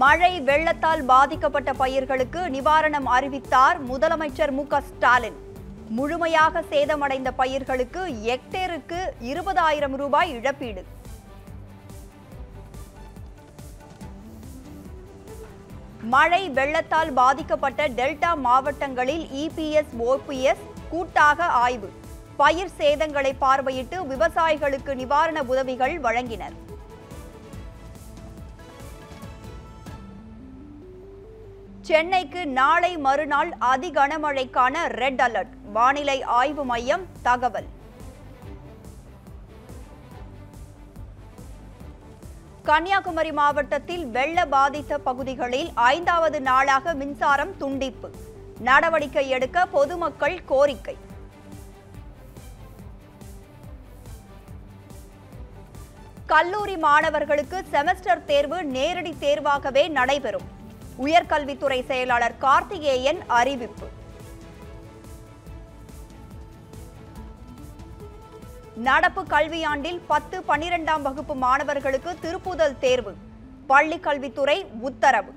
மழை வெள்ளத்தால் பாதிக்கப்பட்ட பயிர்களுக்கு நிவாரணம் அறிவித்தார் முதலமைச்சர் மு ஸ்டாலின். முழுமையாக சேதமடைந்த பயிர்களுக்கு ஹெக்டேருக்கு இருபதாயிரம் ரூபாய் இழப்பீடு. மழை வெள்ளத்தால் பாதிக்கப்பட்ட டெல்டா மாவட்டங்களில் இபிஎஸ் ஓபிஎஸ் கூட்டாக ஆய்வு. பயிர் சேதங்களை பார்வையிட்டு விவசாயிகளுக்கு நிவாரண உதவிகள் வழங்கினர். சென்னைக்கு நாளை மறுநாள் அதி கனமழைக்கான ரெட் அலர்ட். வானிலை ஆய்வு மையம் தகவல். கன்னியாகுமரி மாவட்டத்தில் வெள்ள பாதித்த பகுதிகளில் ஐந்தாவது நாளாக மின்சாரம் துண்டிப்பு. நடவடிக்கை எடுக்க பொதுமக்கள் கோரிக்கை. கல்லூரி மாணவர்களுக்கு செமஸ்டர் தேர்வு நேரடி தேர்வாகவே நடைபெறும். உயர்கல்வித்துறை செயலாளர் கார்த்திகேயன் அறிவிப்பு. நடப்பு கல்வியாண்டில் பத்து பன்னிரெண்டாம் வகுப்பு மாணவர்களுக்கு திருப்புதல் தேர்வு. பள்ளி கல்வித்துறை உத்தரவு.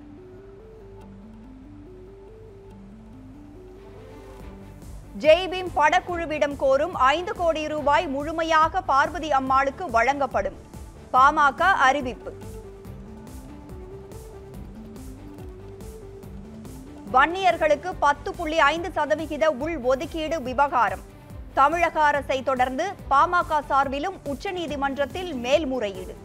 ஜெய்பீம் படக்குழுவிடம் கோரும் ஐந்து கோடி ரூபாய் முழுமையாக பார்வதி அம்மாளுக்கு வழங்கப்படும். பாமக அறிவிப்பு. வன்னியர்களுக்கு பத்து புள்ளி ஐந்து சதவிகித உள் ஒதுக்கீடு விவகாரம். தமிழக அரசை தொடர்ந்து பாமக சார்பிலும் உச்சநீதிமன்றத்தில் மேல்முறையீடு.